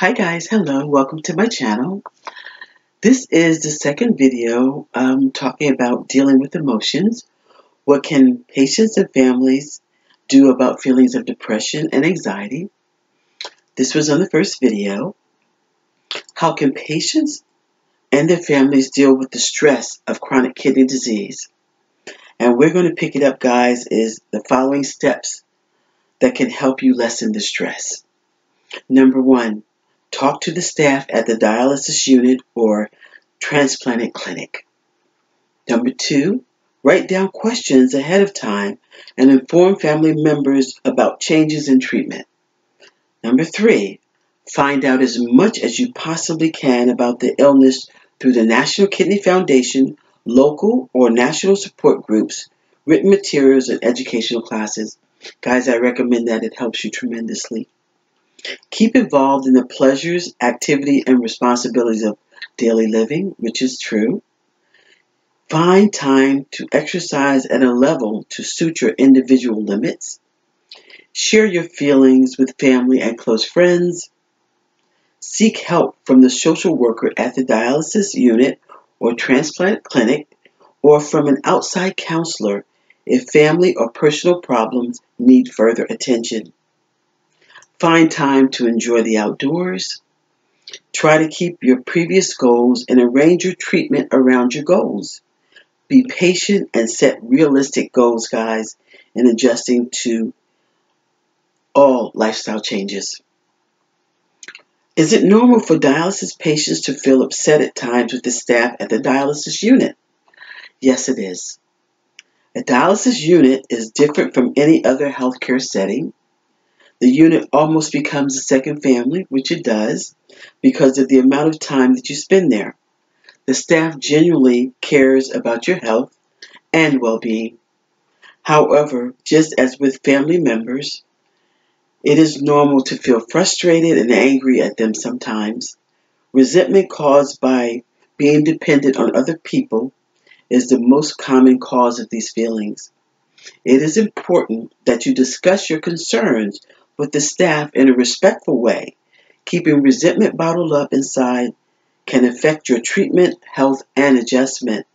Hi guys, hello, welcome to my channel. This is the second video um, talking about dealing with emotions. What can patients and families do about feelings of depression and anxiety? This was on the first video. How can patients and their families deal with the stress of chronic kidney disease? And we're going to pick it up, guys, is the following steps that can help you lessen the stress. Number one, talk to the staff at the dialysis unit or transplant clinic. Number two, write down questions ahead of time and inform family members about changes in treatment. Number three, find out as much as you possibly can about the illness through the National Kidney Foundation, local or national support groups, written materials, and educational classes. Guys, I recommend that it helps you tremendously. Keep involved in the pleasures, activity, and responsibilities of daily living, which is true. Find time to exercise at a level to suit your individual limits. Share your feelings with family and close friends. Seek help from the social worker at the dialysis unit or transplant clinic or from an outside counselor if family or personal problems need further attention. Find time to enjoy the outdoors. Try to keep your previous goals and arrange your treatment around your goals. Be patient and set realistic goals, guys, in adjusting to all lifestyle changes. Is it normal for dialysis patients to feel upset at times with the staff at the dialysis unit? Yes, it is. A dialysis unit is different from any other healthcare setting. The unit almost becomes a second family, which it does, because of the amount of time that you spend there. The staff genuinely cares about your health and well being. However, just as with family members, it is normal to feel frustrated and angry at them sometimes. Resentment caused by being dependent on other people is the most common cause of these feelings. It is important that you discuss your concerns with the staff in a respectful way. Keeping resentment bottled up inside can affect your treatment, health, and adjustment.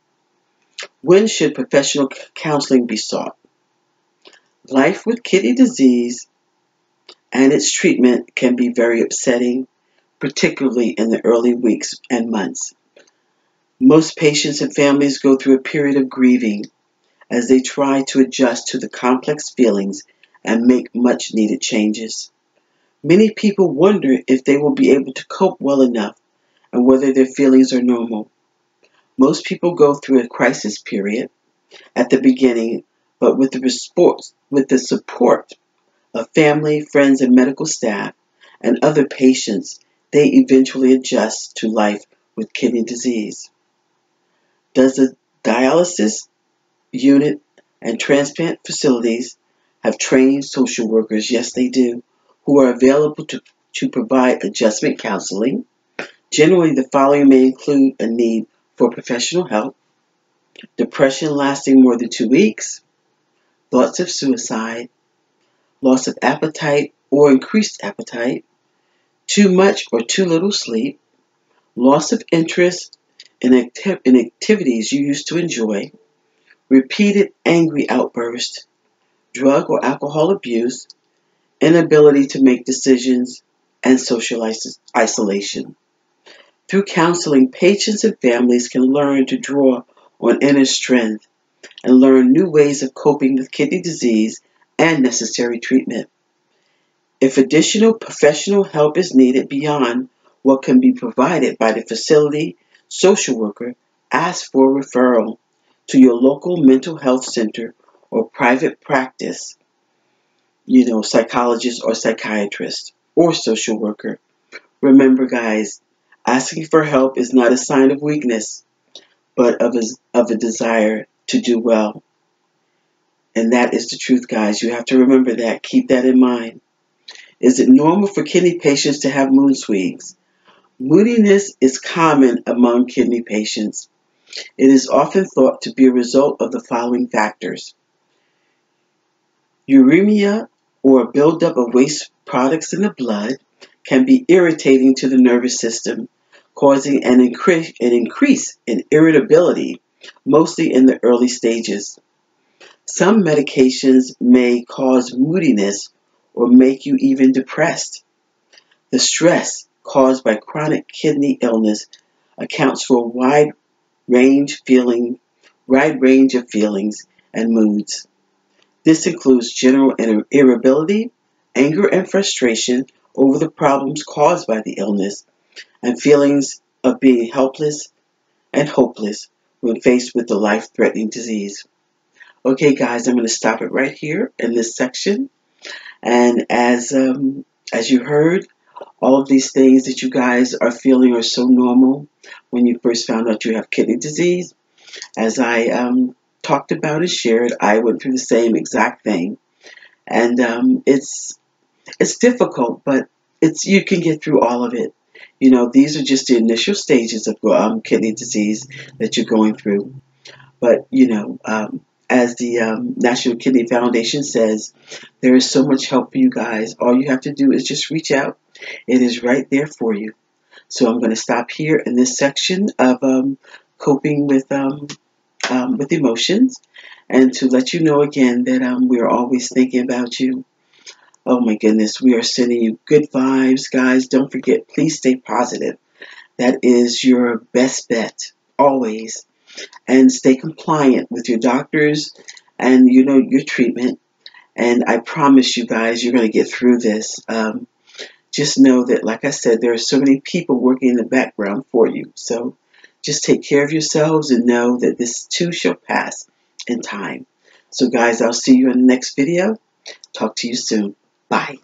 When should professional counseling be sought? Life with kidney disease and its treatment can be very upsetting, particularly in the early weeks and months. Most patients and families go through a period of grieving as they try to adjust to the complex feelings and make much needed changes. Many people wonder if they will be able to cope well enough and whether their feelings are normal. Most people go through a crisis period at the beginning, but with the, with the support of family, friends, and medical staff and other patients, they eventually adjust to life with kidney disease. Does the dialysis unit and transplant facilities have trained social workers, yes, they do, who are available to, to provide adjustment counseling. Generally, the following may include a need for professional help, depression lasting more than two weeks, thoughts of suicide, loss of appetite or increased appetite, too much or too little sleep, loss of interest in, acti- in activities you used to enjoy, repeated angry outbursts, drug or alcohol abuse, inability to make decisions, and social isolation. Through counseling, patients and families can learn to draw on inner strength and learn new ways of coping with kidney disease and necessary treatment. If additional professional help is needed beyond what can be provided by the facility social worker, ask for a referral to your local mental health center or private practice, you know, psychologist or psychiatrist or social worker. Remember, guys, asking for help is not a sign of weakness, but of a, of a desire to do well. And that is the truth, guys. You have to remember that. Keep that in mind. Is it normal for kidney patients to have mood swings? Moodiness is common among kidney patients. It is often thought to be a result of the following factors uremia or buildup of waste products in the blood, can be irritating to the nervous system, causing an increase, an increase in irritability, mostly in the early stages. Some medications may cause moodiness or make you even depressed. The stress caused by chronic kidney illness accounts for a wide range feeling, wide range of feelings and moods. This includes general irritability, anger and frustration over the problems caused by the illness, and feelings of being helpless and hopeless when faced with the life-threatening disease. Okay, guys, I'm going to stop it right here in this section. And as um, as you heard, all of these things that you guys are feeling are so normal when you first found out you have kidney disease. As I um, talked about and shared, I went through the same exact thing, and um, it's it's difficult, but it's you can get through all of it. You know, these are just the initial stages of um, kidney disease that you're going through. But you know, um, as the um, National Kidney Foundation says, there is so much help for you guys. All you have to do is just reach out. It is right there for you. So I'm going to stop here in this section of um, coping with um, um, with emotions, and to let you know again that um, we're always thinking about you. Oh my goodness, we are sending you good vibes, guys. Don't forget, please stay positive. That is your best bet, always and stay compliant with your doctors and you know your treatment. And I promise you guys, you're going to get through this. Um, just know that, like I said, there are so many people working in the background for you. So just take care of yourselves and know that this too shall pass in time. So, guys, I'll see you in the next video. Talk to you soon. Bye.